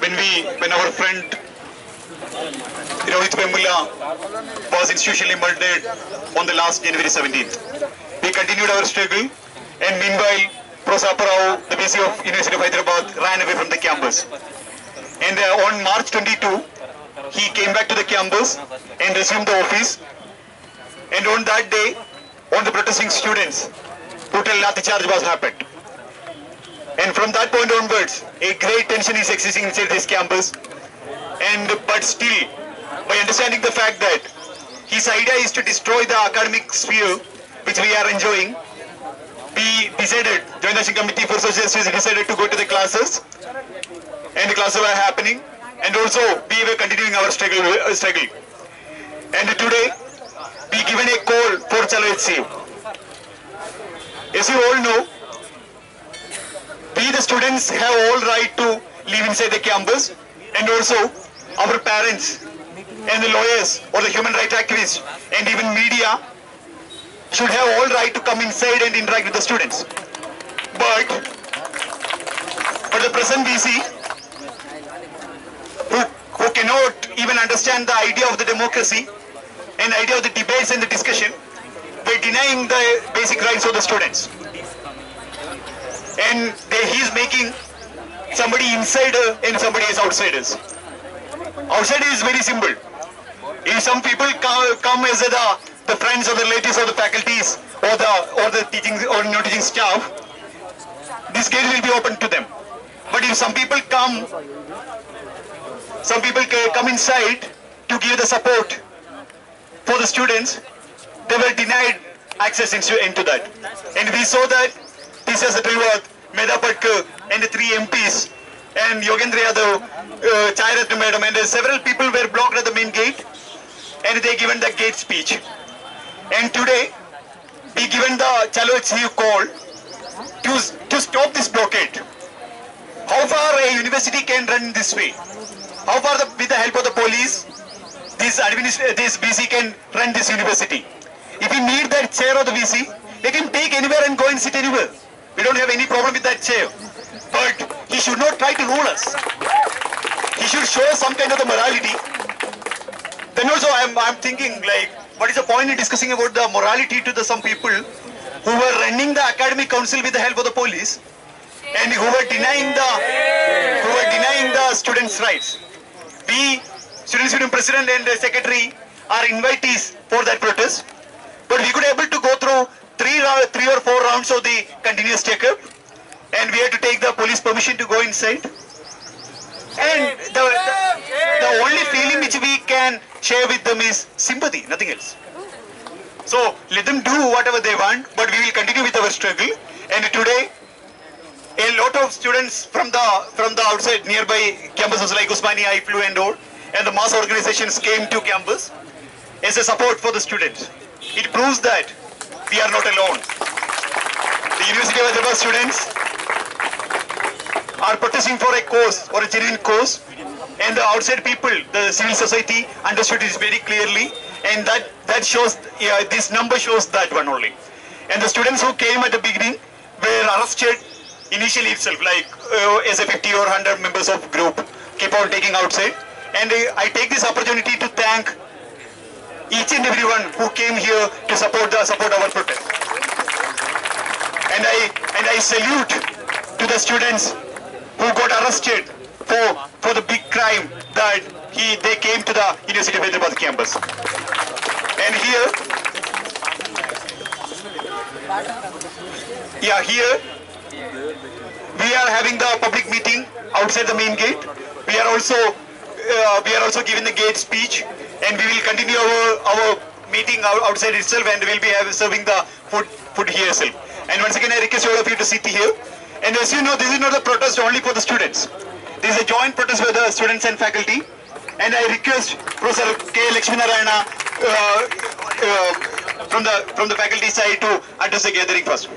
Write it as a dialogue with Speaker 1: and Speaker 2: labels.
Speaker 1: When we, when our friend Rohith Vemula was institutionally murdered on the last January 17th. We continued our struggle, and meanwhile, Prosapa Rao, the VC of University of Hyderabad, ran away from the campus. And uh, on March 22, he came back to the campus and resumed the office. And on that day, on the protesting students, total lathi charge was happened. And from that point onwards, a great tension is existing inside this campus. And but still, by understanding the fact that his idea is to destroy the academic sphere which we are enjoying, we decided, Joint Action Committee for Social Justice decided to go to the classes, and the classes were happening, and also we were continuing our struggle. Uh, struggle. And today, we given a call for Chalo HCU. As you all know, the students have all right to live inside the campus, and also our parents and the lawyers or the human rights activists and even media should have all right to come inside and interact with the students. But, but the present VC, who, who cannot even understand the idea of the democracy and idea of the debates and the discussion, they're denying the basic rights of the students. And they, he is making somebody insider and somebody is outsiders. Outsider is very simple. If some people come, come as the, the friends or the relatives of the faculties or the or the teaching or non-teaching staff, this gate will be open to them. But if some people come, some people come inside to give the support for the students, they were denied access into, into that. And we saw that Teesta Setalvad, Medha Patkar, and the three MPs, and Yogendra Yadav, uh, Chairatna Madam, and uh, several people were blocked at the main gate, and they given the gate speech. And today, we given the Chalo HCU call to, to stop this blockade. How far a university can run this way? How far, the, with the help of the police, this administ- this VC can run this university? If we need that chair of the VC, they can take anywhere and go and sit anywhere. We don't have any problem with that chair. But he should not try to rule us. He should show some kind of the morality. Then also I'm, I'm thinking like, what is the point in discussing about the morality to the some people who were running the academic council with the help of the police and who were denying the who were denying the students' rights. We, students' union president and secretary, are invitees for that protest, but we could able to go through three three or four rounds of the continuous checkup, and we had to take the police permission to go inside. And the, the, the only feeling which we can share with them is sympathy, nothing else. So let them do whatever they want, but we will continue with our struggle. And today, a lot of students from the from the outside nearby campuses like Osmania, EFLU and all, and the mass organizations came to campus as a support for the students. It proves that we are not alone. The University of Hyderabad students are protesting for a cause or a genuine cause, and the outside people, the civil society, understood this very clearly, and that that shows yeah, this number shows that one only. And the students who came at the beginning were arrested initially itself, like uh, as a 50 or 100 members of group keep on taking outside. And uh, I take this opportunity to thank each and everyone who came here to support the support our protest. And I and I salute to the students who got arrested for for the big crime that he they came to the University of Hyderabad campus. And here, yeah, here we are having the public meeting outside the main gate. We are also uh, we are also giving the gate speech, and we will continue our our meeting outside itself, and we will be serving the food food here itself. And once again, I request all of you to sit here. And as you know, this is not a protest only for the students. This is a joint protest with the students and faculty. And I request Professor K. Lakshminarayana uh, uh, from the from the faculty side to address the gathering first.